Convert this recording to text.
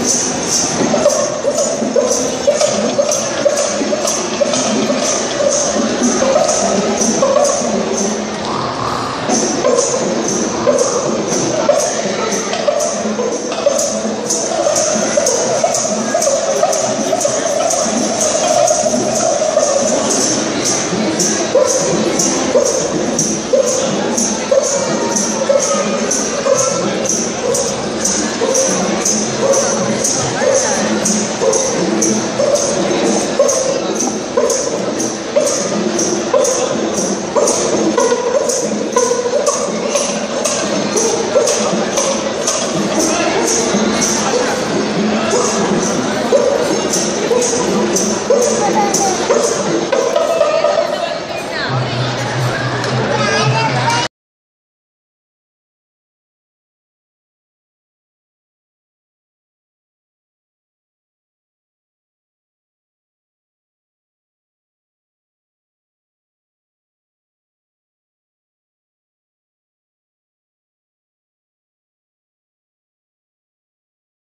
Deus.